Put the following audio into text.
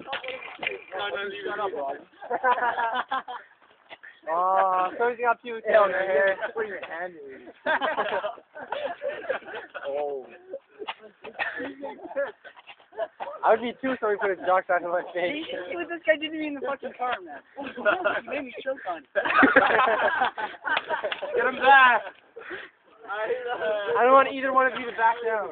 No, no, leave it. Oh, so he's got puke in man. Put your hand in. oh. I would be too sorry put his dark side of my face. See this guy didn't mean in the fucking car, man. He made me choke on. Get him back. I don't want either one of you to back down.